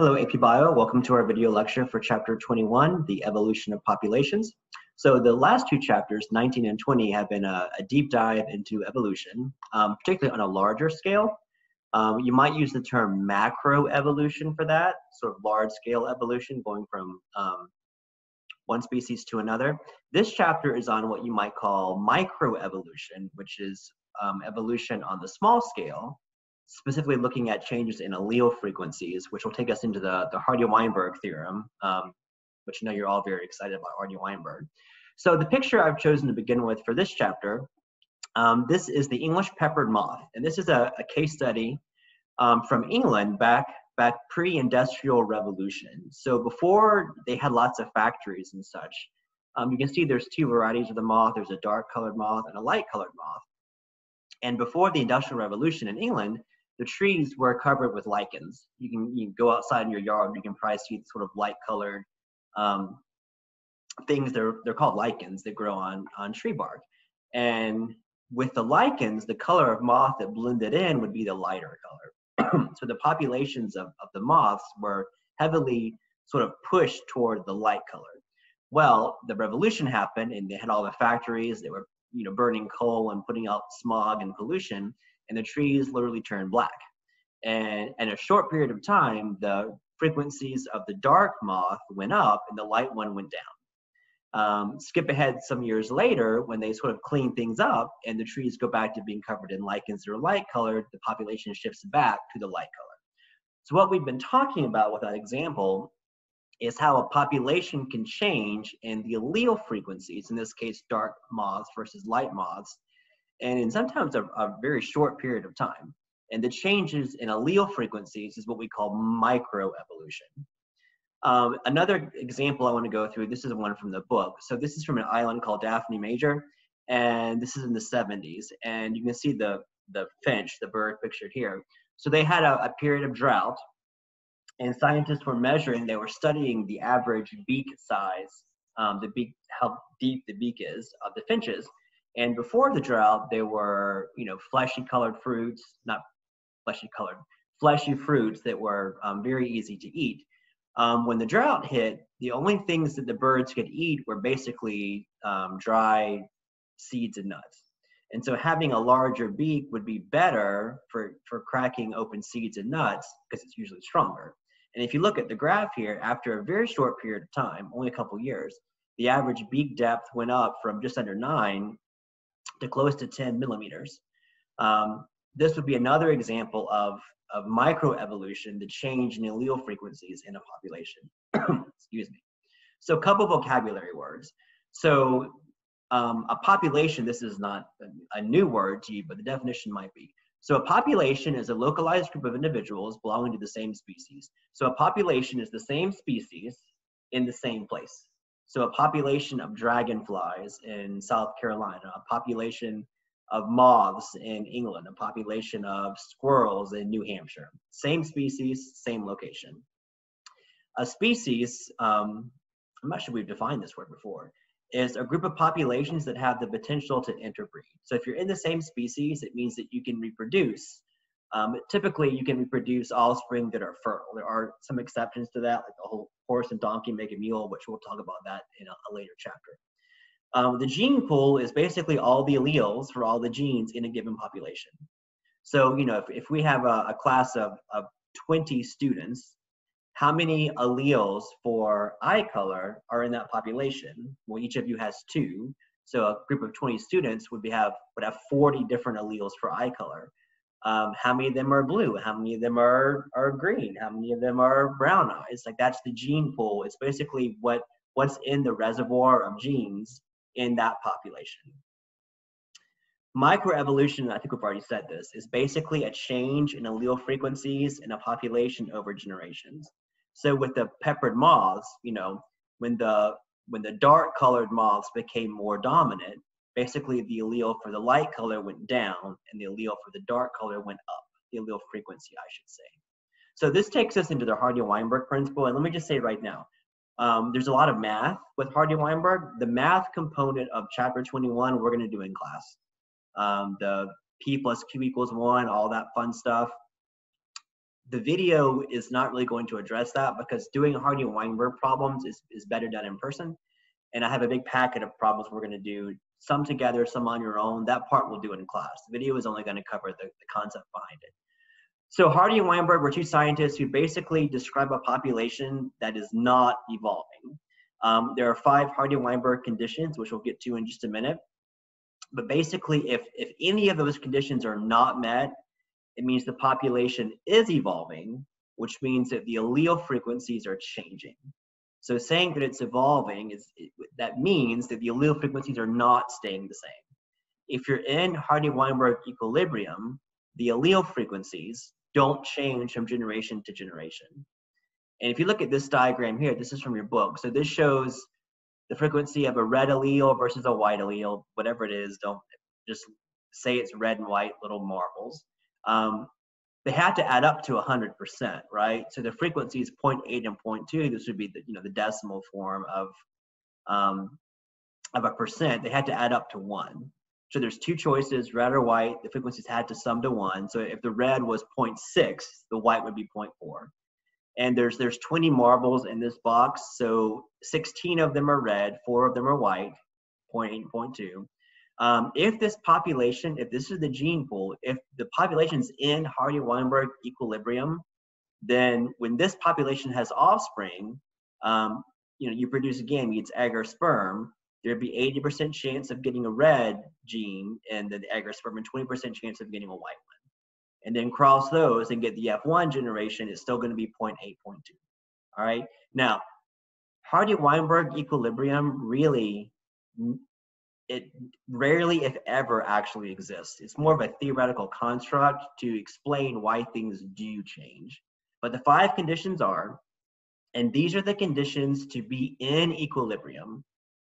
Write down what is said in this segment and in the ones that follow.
Hello, AP Bio. Welcome to our video lecture for chapter 21, the evolution of populations. So the last two chapters, 19 and 20, have been a, a deep dive into evolution, um, particularly on a larger scale. Um, you might use the term macroevolution for that, sort of large scale evolution going from um, one species to another. This chapter is on what you might call microevolution, which is um, evolution on the small scale, specifically looking at changes in allele frequencies, which will take us into the, the Hardy-Weinberg theorem, um, which I know you're all very excited about Hardy-Weinberg. So the picture I've chosen to begin with for this chapter, um, this is the English peppered moth. And this is a, a case study um, from England back, back pre-industrial revolution. So before they had lots of factories and such, um, you can see there's two varieties of the moth. There's a dark colored moth and a light colored moth. And before the Industrial Revolution in England, the trees were covered with lichens. You can, you can go outside in your yard, you can probably see sort of light colored um, things. They're, they're called lichens that grow on, on tree bark. And with the lichens, the color of moth that blended in would be the lighter color. so the populations of, of the moths were heavily sort of pushed toward the light color. Well, the revolution happened and they had all the factories, they were you know burning coal and putting out smog and pollution and the trees literally turn black. And in a short period of time, the frequencies of the dark moth went up and the light one went down. Um, skip ahead some years later, when they sort of clean things up and the trees go back to being covered in lichens that are light colored, the population shifts back to the light color. So what we've been talking about with that example is how a population can change in the allele frequencies, in this case, dark moths versus light moths, and in sometimes a, a very short period of time. And the changes in allele frequencies is what we call microevolution. Um, another example I want to go through, this is one from the book. So this is from an island called Daphne Major, and this is in the 70s. And you can see the, the finch, the bird pictured here. So they had a, a period of drought, and scientists were measuring, they were studying the average beak size, um, the beak, how deep the beak is of the finches. And before the drought, they were, you know, fleshy colored fruits, not fleshy colored, fleshy fruits that were um, very easy to eat. Um, when the drought hit, the only things that the birds could eat were basically um, dry seeds and nuts. And so having a larger beak would be better for, for cracking open seeds and nuts because it's usually stronger. And if you look at the graph here, after a very short period of time, only a couple years, the average beak depth went up from just under nine to close to 10 millimeters. Um, this would be another example of, of microevolution, the change in allele frequencies in a population. Excuse me. So a couple vocabulary words. So um, a population, this is not a, a new word to you, but the definition might be. So a population is a localized group of individuals belonging to the same species. So a population is the same species in the same place. So a population of dragonflies in South Carolina, a population of moths in England, a population of squirrels in New Hampshire. Same species, same location. A species, um, I'm not sure we've defined this word before, is a group of populations that have the potential to interbreed. So if you're in the same species, it means that you can reproduce um, typically, you can reproduce offspring that are fertile. There are some exceptions to that, like the whole horse and donkey make a mule, which we'll talk about that in a, a later chapter. Um, the gene pool is basically all the alleles for all the genes in a given population. So, you know, if, if we have a, a class of, of 20 students, how many alleles for eye color are in that population? Well, each of you has two. So a group of 20 students would be have would have 40 different alleles for eye color um, how many of them are blue how many of them are are green how many of them are brown eyes like that's the gene pool. It's basically what what's in the reservoir of genes in that population. Microevolution i think we've already said this is basically a change in allele frequencies in a population over generations. So with the peppered moths you know when the when the dark colored moths became more dominant basically the allele for the light color went down and the allele for the dark color went up, the allele frequency, I should say. So this takes us into the Hardy-Weinberg principle. And let me just say right now, um, there's a lot of math with Hardy-Weinberg. The math component of chapter 21, we're gonna do in class. Um, the P plus Q equals one, all that fun stuff. the video is not really going to address that because doing Hardy-Weinberg problems is, is better done in person. And I have a big packet of problems we're going to do, some together, some on your own. That part we'll do in class. The video is only going to cover the, the concept behind it. So Hardy and Weinberg were two scientists who basically describe a population that is not evolving. Um, there are five Hardy-Weinberg conditions, which we'll get to in just a minute. But basically, if, if any of those conditions are not met, it means the population is evolving, which means that the allele frequencies are changing. So saying that it's evolving is that means that the allele frequencies are not staying the same. If you're in Hardy-Weinberg equilibrium, the allele frequencies don't change from generation to generation. And if you look at this diagram here, this is from your book. So this shows the frequency of a red allele versus a white allele, whatever it is, don't just say it's red and white little marbles. Um, they had to add up to 100%, right? So the frequency is 0.8 and 0.2. This would be the, you know, the decimal form of, um, of a percent. They had to add up to one. So there's two choices, red or white. The frequencies had to sum to one. So if the red was 0.6, the white would be 0.4. And there's there's 20 marbles in this box. So 16 of them are red, four of them are white, 0.8, 0.2. Um, if this population, if this is the gene pool, if the population's in Hardy-Weinberg equilibrium, then when this population has offspring, um, you know, you produce a gametes, egg or sperm, there'd be 80% chance of getting a red gene in the egg or sperm and 20% chance of getting a white one. And then cross those and get the F1 generation, it's still going to be 0.8, 0.2. All right. Now, Hardy-Weinberg equilibrium really, it rarely, if ever, actually exists. It's more of a theoretical construct to explain why things do change. But the five conditions are, and these are the conditions to be in equilibrium,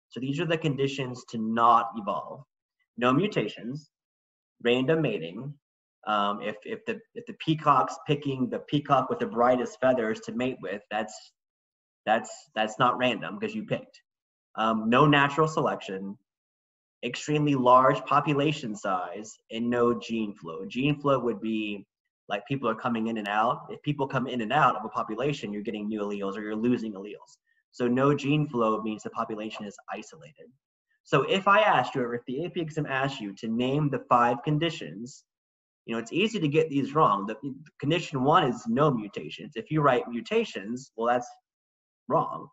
so these are the conditions to not evolve. No mutations, random mating. Um, if, if, the, if the peacock's picking the peacock with the brightest feathers to mate with, that's, that's, that's not random because you picked. Um, no natural selection, extremely large population size, and no gene flow. Gene flow would be like people are coming in and out. If people come in and out of a population, you're getting new alleles or you're losing alleles. So no gene flow means the population is isolated. So if I asked you, or if the AP exam asked you to name the five conditions, you know, it's easy to get these wrong. The, condition one is no mutations. If you write mutations, well, that's wrong.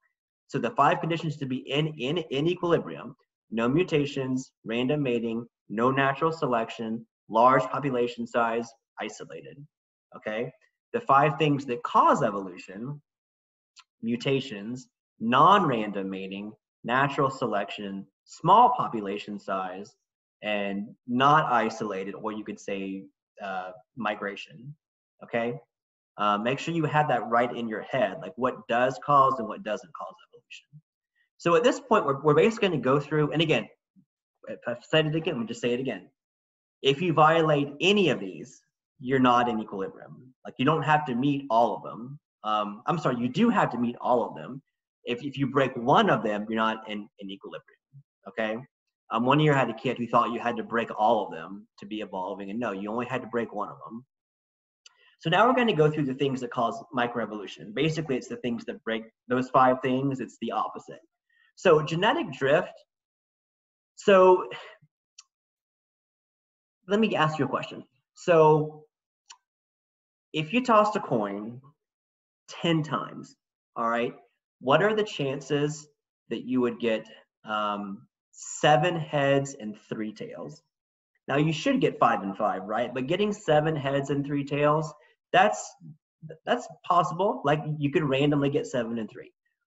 So the five conditions to be in, in, in equilibrium, no mutations, random mating, no natural selection, large population size, isolated, okay? The five things that cause evolution, mutations, non-random mating, natural selection, small population size, and not isolated, or you could say uh, migration. Okay, uh, make sure you have that right in your head, like what does cause and what doesn't cause evolution. So at this point, we're, we're basically going to go through, and again, I've said it again, me just say it again. If you violate any of these, you're not in equilibrium. Like you don't have to meet all of them. Um, I'm sorry, you do have to meet all of them if, if you break one of them, you're not in, in equilibrium. Okay. Um, one year I had a kid who thought you had to break all of them to be evolving, and no, you only had to break one of them. So now we're going to go through the things that cause microevolution. Basically, it's the things that break those five things. It's the opposite. So genetic drift. So let me ask you a question. So if you tossed a coin 10 times, all right, what are the chances that you would get um, seven heads and three tails? Now you should get five and five, right? But getting seven heads and three tails, that's that's possible. Like you could randomly get seven and three.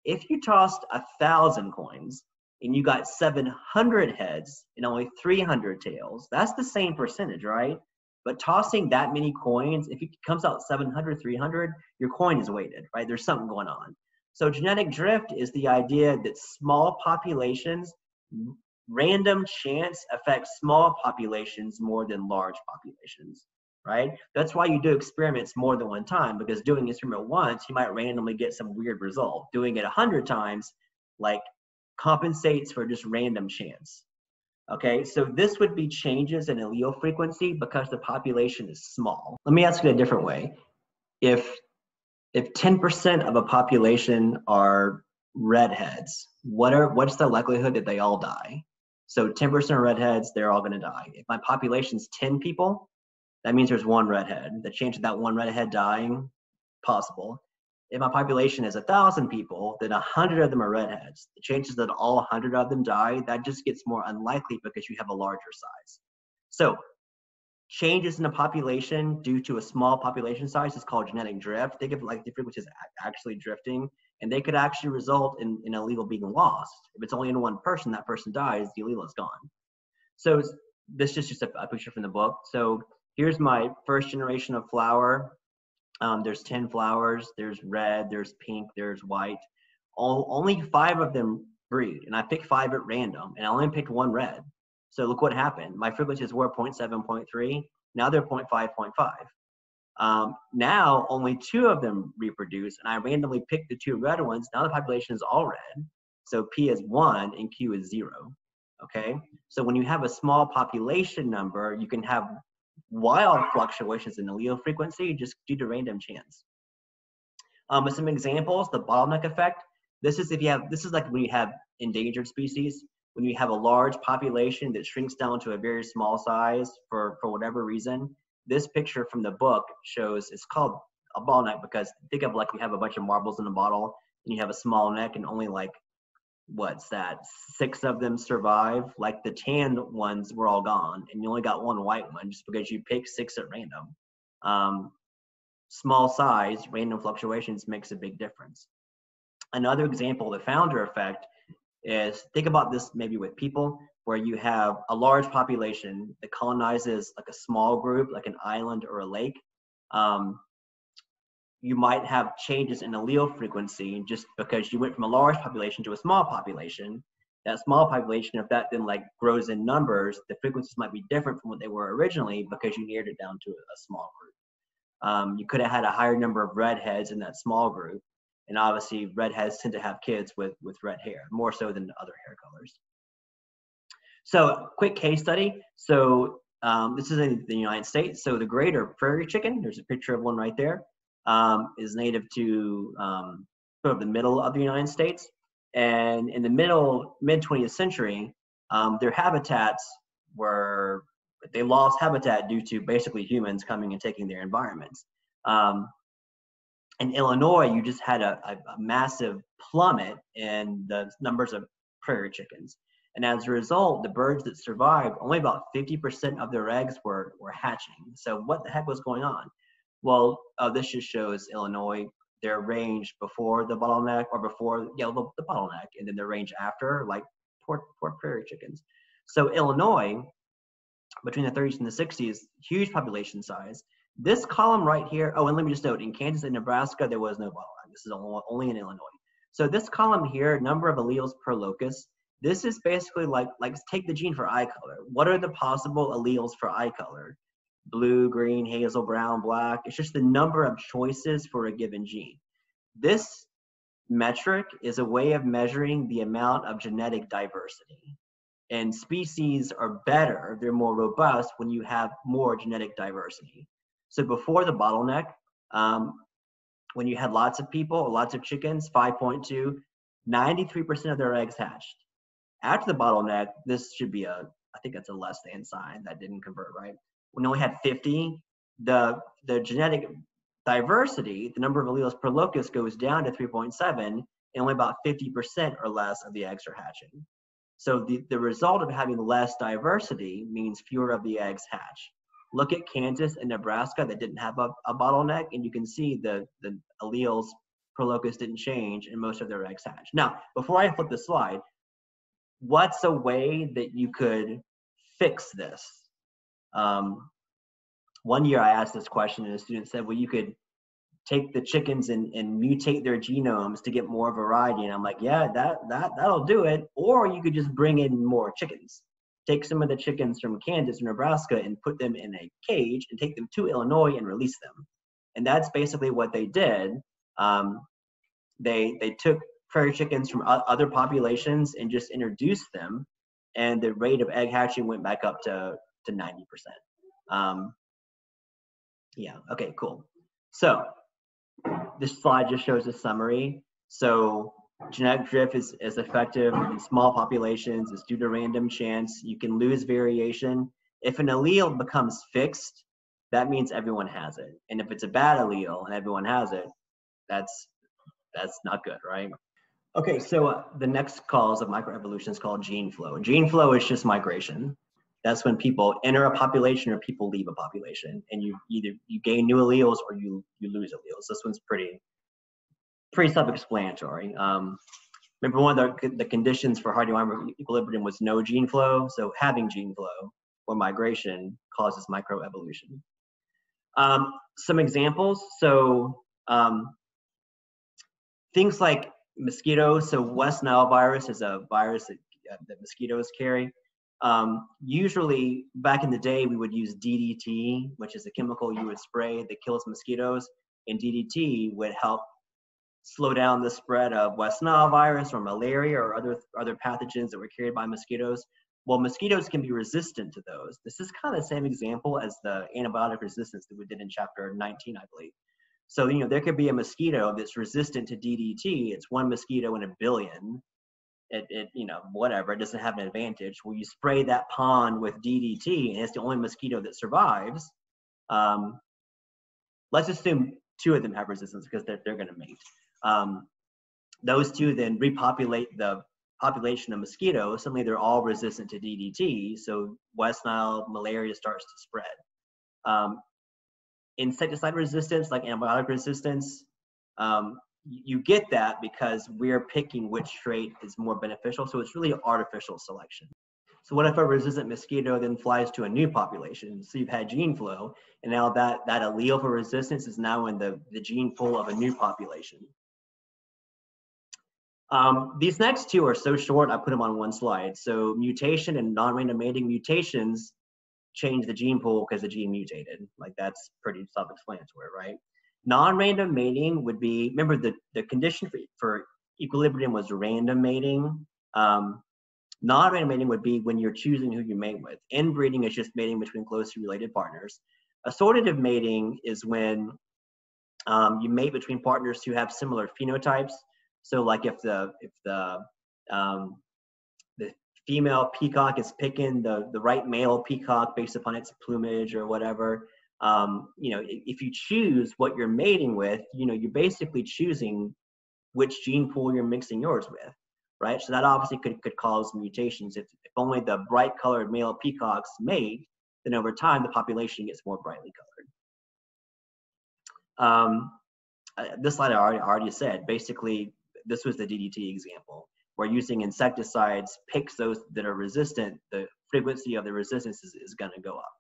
If you tossed a thousand coins and you got 700 heads and only 300 tails, that's the same percentage, right? But tossing that many coins, if it comes out 700, 300, your coin is weighted, right? There's something going on. So genetic drift is the idea that small populations, random chance affects small populations more than large populations, right? That's why you do experiments more than one time because doing an experiment once, you might randomly get some weird result. Doing it a hundred times, like compensates for just random chance. Okay, so this would be changes in allele frequency because the population is small. Let me ask it a different way if if 10% of a population are redheads, what are what's the likelihood that they all die? So 10% of redheads, they're all going to die. If my population's 10 people, that means there's one redhead. The chance of that one redhead dying, possible. If my population is a thousand people, then a hundred of them are redheads. The chances that all hundred of them die, that just gets more unlikely because you have a larger size. So changes in the population due to a small population size is called genetic drift. Think of like the frequencies actually drifting, and they could actually result in, in a allele being lost. If it's only in one person, that person dies, the allele is gone. So this is just a, a picture from the book. So here's my first generation of flower. Um, there's 10 flowers, there's red, there's pink, there's white. All, only five of them breed, and I picked five at random, and I only picked one red. So look what happened. My frequencies were 0.7, 0.3. Now they're 0.5, 0.5. Um, now only two of them reproduce, and I randomly picked the two red ones. Now the population is all red. So P is one and Q is zero. Okay. So when you have a small population number, you can have wild fluctuations in allele frequency just due to random chance. Um, with some examples, the bottleneck effect. This is if you have, this is like when you have endangered species, when you have a large population that shrinks down to a very small size for, for whatever reason. This picture from the book shows, it's called a bottleneck because think of like you have a bunch of marbles in a bottle and you have a small neck and only like what's that six of them survive? Like the tan ones were all gone and you only got one white one just because you picked six at random. Um, small size random fluctuations makes a big difference. Another example the founder effect is think about this maybe with people where you have a large population that colonizes like a small group like an island or a lake. Um, you might have changes in allele frequency just because you went from a large population to a small population. That small population, if that then like grows in numbers, the frequencies might be different from what they were originally because you narrowed it down to a small group. Um, you could have had a higher number of redheads in that small group, and obviously redheads tend to have kids with with red hair more so than other hair colors. So, quick case study. So, um, this is in the United States. So, the greater prairie chicken. There's a picture of one right there um, is native to um, sort of the middle of the United States. And in the middle, mid 20th century, um, their habitats were, they lost habitat due to basically humans coming and taking their environments. Um, in Illinois, you just had a, a, a massive plummet in the numbers of prairie chickens. And as a result, the birds that survived, only about 50% of their eggs were, were hatching. So what the heck was going on? Well, uh, this just shows Illinois, their range before the bottleneck or before yeah, the, the bottleneck, and then their range after, like poor, prairie chickens. So Illinois, between the 30s and the 60s, huge population size. This column right here, oh, and let me just note, in Kansas and Nebraska, there was no bottleneck. This is only in Illinois. So this column here, number of alleles per locus, this is basically like, like take the gene for eye color. What are the possible alleles for eye color? Blue, green, hazel, brown, black. It's just the number of choices for a given gene. This metric is a way of measuring the amount of genetic diversity. And species are better, they're more robust when you have more genetic diversity. So before the bottleneck, um, when you had lots of people, lots of chickens, 5.2, 93% of their eggs hatched. After the bottleneck, this should be a, I think that's a less than sign that didn't convert right we only had 50, the, the genetic diversity, the number of alleles per locus goes down to 3.7, and only about 50% or less of the eggs are hatching. So the, the result of having less diversity means fewer of the eggs hatch. Look at Kansas and Nebraska that didn't have a, a bottleneck, and you can see the, the alleles per locus didn't change and most of their eggs hatch. Now, before I flip the slide, what's a way that you could fix this? Um, one year I asked this question and a student said, well, you could take the chickens and, and mutate their genomes to get more variety. And I'm like, yeah, that, that, that'll do it. Or you could just bring in more chickens. Take some of the chickens from Kansas or Nebraska and put them in a cage and take them to Illinois and release them. And that's basically what they did. Um, they, they took prairie chickens from other populations and just introduced them. And the rate of egg hatching went back up to to 90%. Um, yeah, okay, cool. So this slide just shows a summary. So genetic drift is, is effective in small populations. It's due to random chance. You can lose variation. If an allele becomes fixed, that means everyone has it. And if it's a bad allele and everyone has it, that's that's not good, right? Okay, so uh, the next cause of microevolution is called gene flow. Gene flow is just migration. That's when people enter a population or people leave a population, and you either you gain new alleles or you you lose alleles. This one's pretty pretty self-explanatory. Um, remember one of the, the conditions for Hardy-Weinberg equilibrium was no gene flow. So having gene flow or migration causes microevolution. Um, some examples. So um, things like mosquitoes. So West Nile virus is a virus that, uh, that mosquitoes carry. Um, usually, back in the day, we would use DDT, which is a chemical you would spray that kills mosquitoes, and DDT would help slow down the spread of West Nile virus or malaria or other other pathogens that were carried by mosquitoes. Well, mosquitoes can be resistant to those. This is kind of the same example as the antibiotic resistance that we did in chapter 19, I believe. So, you know, there could be a mosquito that's resistant to DDT. It's one mosquito in a billion. It, it, you know, whatever, it doesn't have an advantage. Well, you spray that pond with DDT and it's the only mosquito that survives. Um, let's assume two of them have resistance because they're, they're going to mate. Um, those two then repopulate the population of mosquitoes. Suddenly they're all resistant to DDT. So West Nile malaria starts to spread. Um, insecticide resistance, like antibiotic resistance, um, you get that because we're picking which trait is more beneficial. So it's really artificial selection. So what if a resistant mosquito then flies to a new population? So you've had gene flow, and now that, that allele for resistance is now in the, the gene pool of a new population. Um, these next two are so short, I put them on one slide. So mutation and non-random mating mutations change the gene pool because the gene mutated. Like that's pretty self-explanatory, right? Non-random mating would be, remember the, the condition for, for equilibrium was random mating. Um, non-random mating would be when you're choosing who you mate with. Inbreeding is just mating between closely related partners. Assortative mating is when um, you mate between partners who have similar phenotypes. So like if the if the um, female peacock is picking the, the right male peacock based upon its plumage or whatever. Um, you know, if you choose what you're mating with, you know, you're basically choosing which gene pool you're mixing yours with, right? So that obviously could, could cause mutations. If, if only the bright colored male peacocks mate, then over time the population gets more brightly colored. Um, uh, this slide I already, already said, basically, this was the DDT example where using insecticides picks those that are resistant, the frequency of the resistance is, is going to go up.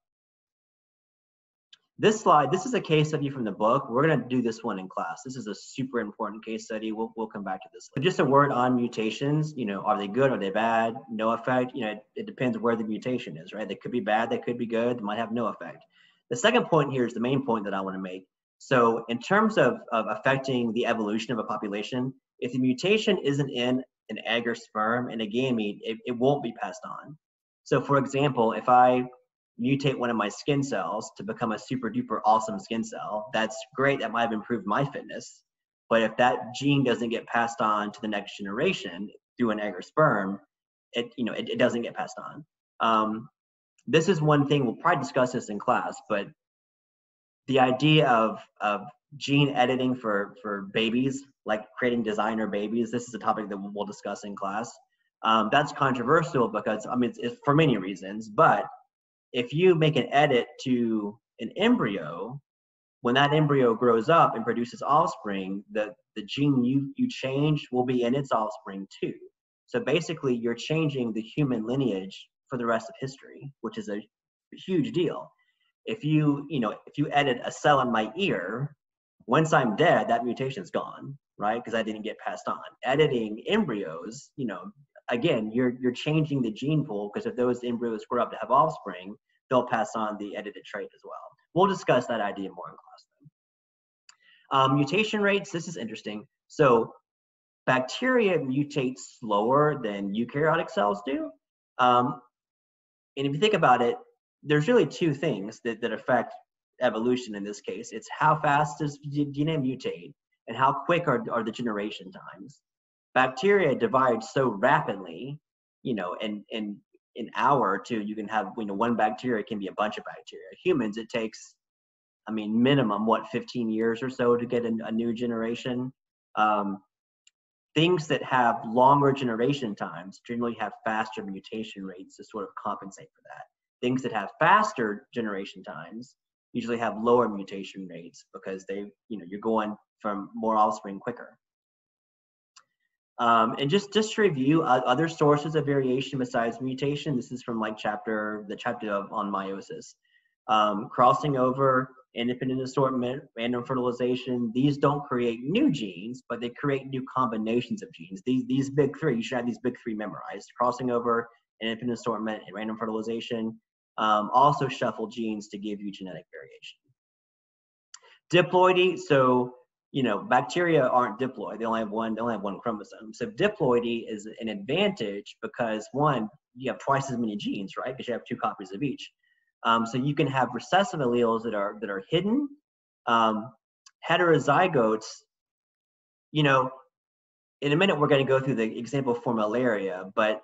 This slide, this is a case study from the book. We're going to do this one in class. This is a super important case study. We'll, we'll come back to this. But just a word on mutations. You know, are they good? Are they bad? No effect. You know, it, it depends where the mutation is, right? They could be bad. They could be good. They might have no effect. The second point here is the main point that I want to make. So in terms of, of affecting the evolution of a population, if the mutation isn't in an egg or sperm and a gamete, it, it won't be passed on. So for example, if I mutate one of my skin cells to become a super duper awesome skin cell, that's great. That might have improved my fitness. But if that gene doesn't get passed on to the next generation through an egg or sperm, it you know it, it doesn't get passed on. Um, this is one thing we'll probably discuss this in class, but the idea of of gene editing for for babies like creating designer babies. This is a topic that we'll discuss in class. Um, that's controversial because I mean it's, it's for many reasons. But if you make an edit to an embryo, when that embryo grows up and produces offspring, the the gene you you change will be in its offspring too. So basically, you're changing the human lineage for the rest of history, which is a huge deal. If you you know if you edit a cell in my ear, once I'm dead, that mutation's gone right? Because I didn't get passed on. Editing embryos, you know, again, you're you're changing the gene pool because if those embryos grow up to have offspring, they'll pass on the edited trait as well. We'll discuss that idea more in class. Then. Um, mutation rates. This is interesting. So bacteria mutate slower than eukaryotic cells do. Um, and if you think about it, there's really two things that, that affect evolution in this case. It's how fast does DNA mutate and how quick are, are the generation times. Bacteria divide so rapidly, you know, in, in an hour or two, you can have, you know, one bacteria can be a bunch of bacteria. Humans, it takes, I mean, minimum, what, 15 years or so to get a, a new generation. Um, things that have longer generation times generally have faster mutation rates to sort of compensate for that. Things that have faster generation times usually have lower mutation rates because they, you know, you're going from more offspring quicker. Um, and just just to review uh, other sources of variation besides mutation, this is from like chapter the chapter of, on meiosis. Um, crossing over, independent assortment, random fertilization, these don't create new genes, but they create new combinations of genes. These these big three, you should have these big three memorized. Crossing over, and independent assortment, and random fertilization um, also shuffle genes to give you genetic variation. Diploidy, so you know, bacteria aren't diploid. They only have one. They only have one chromosome. So diploidy is an advantage because one, you have twice as many genes, right? Because you have two copies of each. Um, so you can have recessive alleles that are that are hidden. Um, heterozygotes, you know, in a minute we're going to go through the example for malaria, but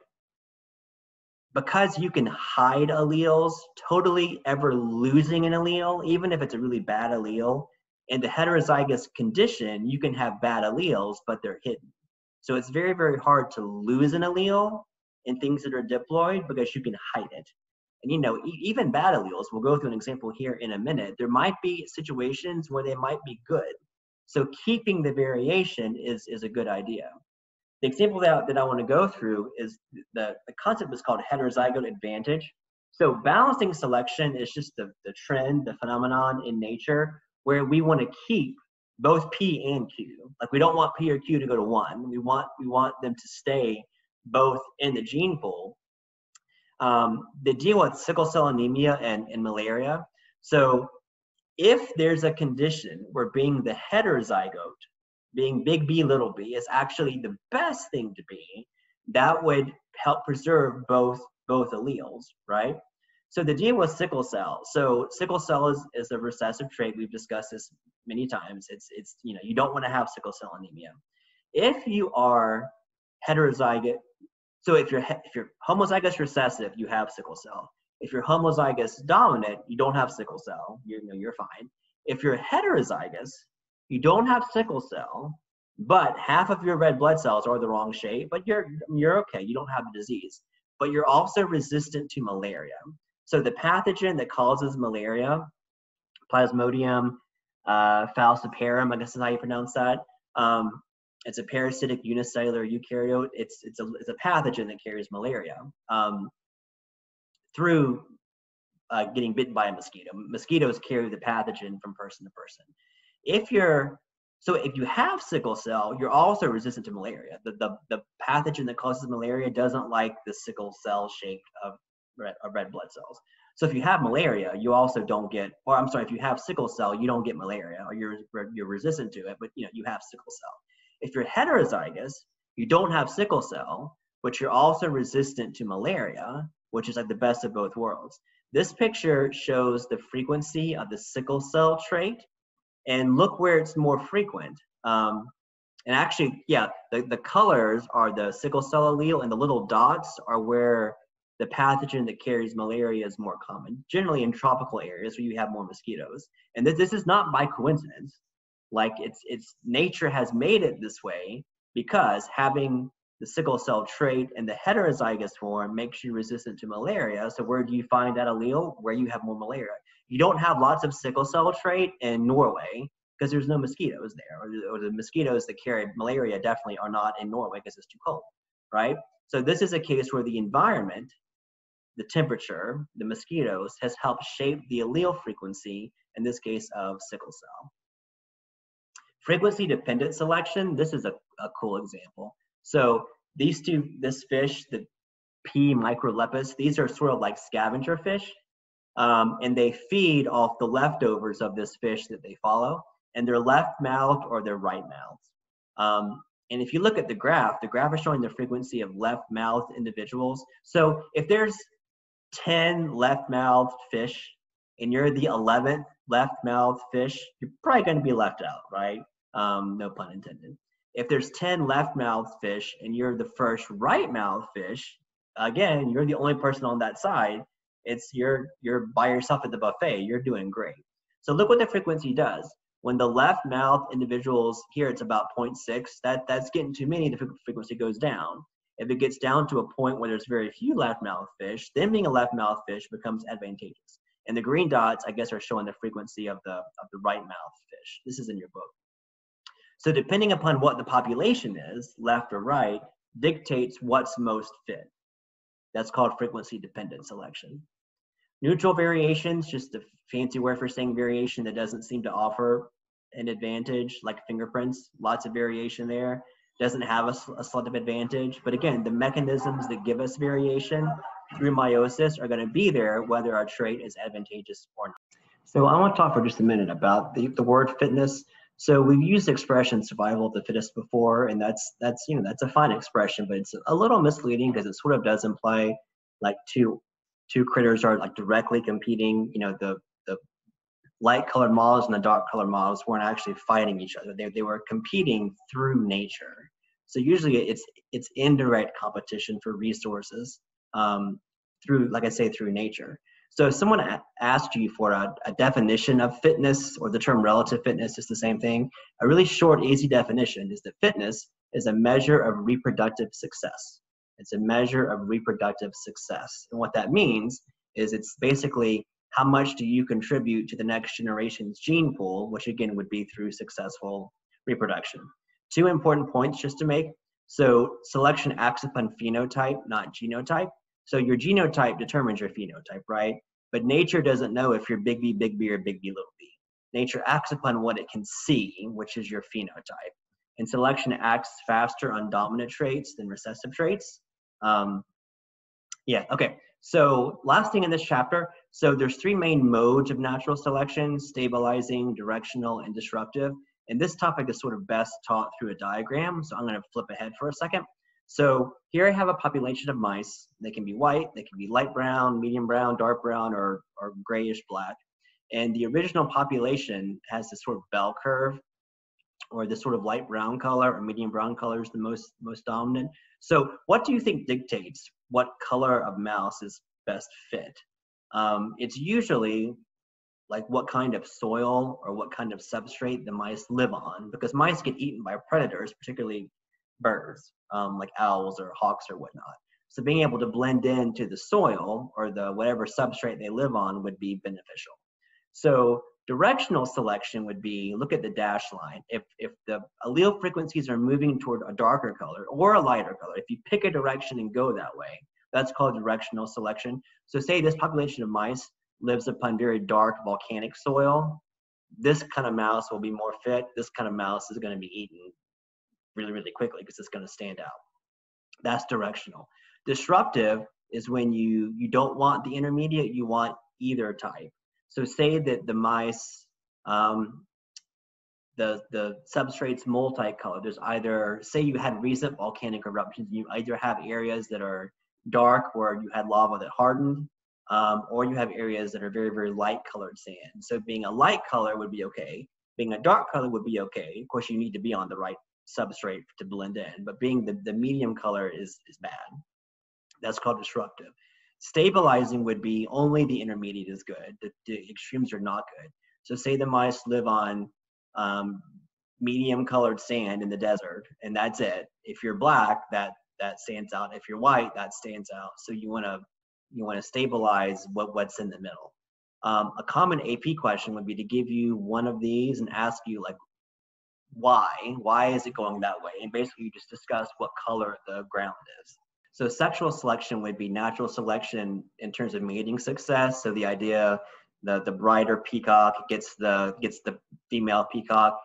because you can hide alleles, totally ever losing an allele, even if it's a really bad allele, in the heterozygous condition, you can have bad alleles, but they're hidden. So it's very, very hard to lose an allele in things that are diploid because you can hide it. And you know, e even bad alleles, we'll go through an example here in a minute, there might be situations where they might be good. So keeping the variation is, is a good idea. The example that, that I want to go through is the, the concept is called heterozygote advantage. So balancing selection is just the, the trend, the phenomenon in nature where we want to keep both P and Q. Like we don't want P or Q to go to one. We want we want them to stay both in the gene pool. Um, they deal with sickle cell anemia and, and malaria. So if there's a condition where being the heterozygote, being big B little b is actually the best thing to be, that would help preserve both both alleles, right? So the deal with sickle cell. So sickle cell is, is a recessive trait. We've discussed this many times. It's it's you know you don't want to have sickle cell anemia. If you are heterozygous, so if you're if you're homozygous recessive, you have sickle cell. If you're homozygous dominant, you don't have sickle cell. You're you know, you're fine. If you're heterozygous, you don't have sickle cell, but half of your red blood cells are the wrong shape, but you're you're okay. You don't have the disease, but you're also resistant to malaria. So the pathogen that causes malaria, Plasmodium uh, falciparum, I guess is how you pronounce that. Um, it's a parasitic unicellular eukaryote. It's it's a it's a pathogen that carries malaria um, through uh, getting bitten by a mosquito. Mosquitoes carry the pathogen from person to person. If you're so if you have sickle cell, you're also resistant to malaria. The, the, the pathogen that causes malaria doesn't like the sickle cell shape of red, of red blood cells. So if you have malaria, you also don't get, or I'm sorry, if you have sickle cell, you don't get malaria, or you're you're resistant to it, but you know you have sickle cell. If you're heterozygous, you don't have sickle cell, but you're also resistant to malaria, which is like the best of both worlds. This picture shows the frequency of the sickle cell trait, and look where it's more frequent. Um, and actually, yeah, the, the colors are the sickle cell allele, and the little dots are where the pathogen that carries malaria is more common, generally in tropical areas where you have more mosquitoes. And th- this is not by coincidence. Like it's it's nature has made it this way because having the sickle cell trait in the heterozygous form makes you resistant to malaria. So where do you find that allele? Where you have more malaria. You don't have lots of sickle cell trait in Norway because there's no mosquitoes there, or the, or the mosquitoes that carry malaria definitely are not in Norway because it's too cold, right? So this is a case where the environment the temperature, the mosquitoes, has helped shape the allele frequency, in this case of sickle cell. Frequency dependent selection, this is a, a cool example. So these two, this fish, the P. microlepis, these are sort of like scavenger fish. Um, and they feed off the leftovers of this fish that they follow, and they're left mouthed or they're right mouthed. Um, and if you look at the graph, the graph is showing the frequency of left mouth individuals. So if there's 10 left-mouthed fish and you're the 11th left-mouthed fish, you're probably going to be left out, right? um, no pun intended. If there's 10 left-mouthed fish and you're the first right-mouthed fish, again, you're the only person on that side. It's you're you're by yourself at the buffet. You're doing great. So look what the frequency does. When the left mouth individuals here, it's about 0.6. That that's getting too many. The frequency goes down. If it gets down to a point where there's very few left mouth fish, then being a left mouth fish becomes advantageous. And the green dots, I guess, are showing the frequency of the of the right mouth fish. This is in your book. So depending upon what the population is, left or right, dictates what's most fit. That's called frequency dependent selection. Neutral variations, just a fancy word for saying variation that doesn't seem to offer an advantage, like fingerprints, lots of variation there. Doesn't have a, a of advantage. But again, the mechanisms that give us variation through meiosis are going to be there whether our trait is advantageous or not. So I want to talk for just a minute about the, the word fitness. So we've used the expression survival of the fittest before, and that's that's you know that's a fine expression, but it's a little misleading because it sort of does imply like two two critters are like directly competing. You know, the light colored models and the dark colored models weren't actually fighting each other. They they were competing through nature. So usually it's it's indirect competition for resources um, through, like I say, through nature. So if someone asked you for a, a, definition of fitness or the term relative fitness is the same thing, a really short, easy definition is that fitness is a measure of reproductive success. It's a measure of reproductive success. And what that means is it's basically how much do you contribute to the next generation's gene pool, which again would be through successful reproduction. Two important points just to make. So selection acts upon phenotype, not genotype. So your genotype determines your phenotype, right? But nature doesn't know if you're big B, big B, or big B, little b. Nature acts upon what it can see, which is your phenotype. And selection acts faster on dominant traits than recessive traits. Um, yeah, okay. So last thing in this chapter, so there's three main modes of natural selection, stabilizing, directional, and disruptive. And this topic is sort of best taught through a diagram. So I'm gonna flip ahead for a second. So here I have a population of mice. They can be white, they can be light brown, medium brown, dark brown, or, or grayish black. And the original population has this sort of bell curve or this sort of light brown color or medium brown color is the most, most dominant. So what do you think dictates what color of mouse is best fit? Um, it's usually like what kind of soil or what kind of substrate the mice live on because mice get eaten by predators, particularly birds um, like owls or hawks or whatnot. So being able to blend into the soil or the whatever substrate they live on would be beneficial. So directional selection would be look at the dash line. If if the allele frequencies are moving toward a darker color or a lighter color, if you pick a direction and go that way, that's called directional selection. So say this population of mice lives upon very dark volcanic soil. This kind of mouse will be more fit. This kind of mouse is going to be eaten really, really quickly because it's going to stand out. That's directional. Disruptive is when you you don't want the intermediate, you want either type. So say that the mice, um, the the substrate's multicolored. There's either say you had recent volcanic eruptions, you either have areas that are dark where you had lava that hardened, um, or you have areas that are very very light colored sand. So being a light color would be okay. Being a dark color would be okay. Of course, you need to be on the right substrate to blend in, but being the, the medium color is, is bad. That's called disruptive. Stabilizing would be only the intermediate is good. The, the extremes are not good. So say the mice live on um, medium colored sand in the desert and that's it. If you're black, that, that stands out. If you're white, that stands out. So you wanna, you wanna stabilize what, what's in the middle. Um, a common AP question would be to give you one of these and ask you like, why, why is it going that way? And basically you just discuss what color the ground is. So sexual selection would be natural selection in terms of mating success. So the idea the the brighter peacock gets the gets the female peacock.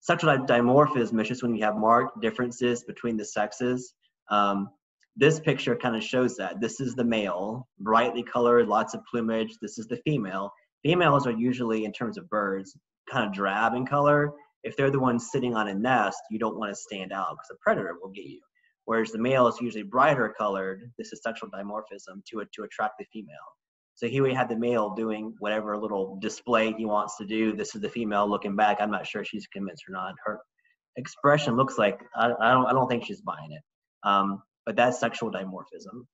Sexual dimorphism is just when you have marked differences between the sexes. Um, this picture kind of shows that. This is the male, brightly colored, lots of plumage. This is the female. Females are usually, in terms of birds, kind of drab in color, if they're the ones sitting on a nest, you don't want to stand out because a predator will get you. Whereas the male is usually brighter colored, this is sexual dimorphism, to, to attract the female. So here we have the male doing whatever little display he wants to do. This is the female looking back. I'm not sure she's convinced or not. Her expression looks like I, I don't I don't think she's buying it. Um, but that's sexual dimorphism.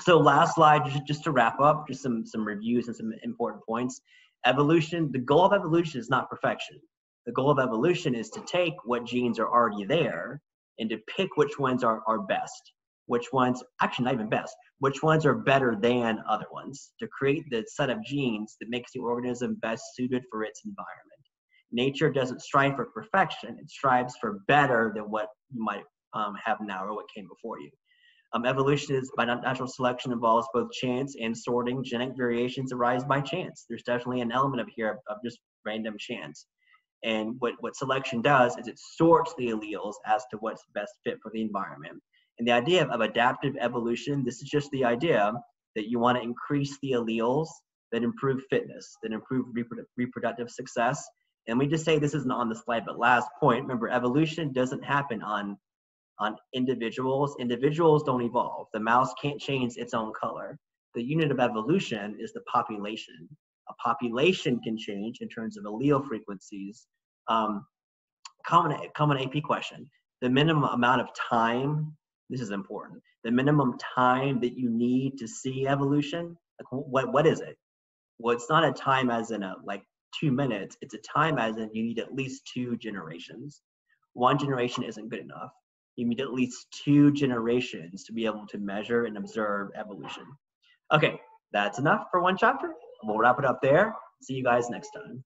So last slide, just, to wrap up, just some some reviews and some important points. Evolution. The goal of evolution is not perfection. The goal of evolution is to take what genes are already there and to pick which ones are, are best, which ones, actually not even best, which ones are better than other ones, to create the set of genes that makes the organism best suited for its environment. Nature doesn't strive for perfection, it strives for better than what you might um, have now or what came before you. Um, evolution is by natural selection involves both chance and sorting. Genetic variations arise by chance. There's definitely an element of here of just random chance. And what, what selection does is it sorts the alleles as to what's best fit for the environment. And the idea of, of adaptive evolution, this is just the idea that you want to increase the alleles that improve fitness, that improve reprodu reproductive success. And we just say this isn't on the slide, but last point, remember evolution doesn't happen on, on individuals. Individuals don't evolve. The mouse can't change its own color. The unit of evolution is the population a population can change in terms of allele frequencies. Um, common, common AP question. The minimum amount of time, this is important, the minimum time that you need to see evolution, like what, what is it? Well, it's not a time as in a like two minutes, it's a time as in you need at least two generations. One generation isn't good enough. You need at least two generations to be able to measure and observe evolution. Okay, that's enough for one chapter. We'll wrap it up there. See you guys next time.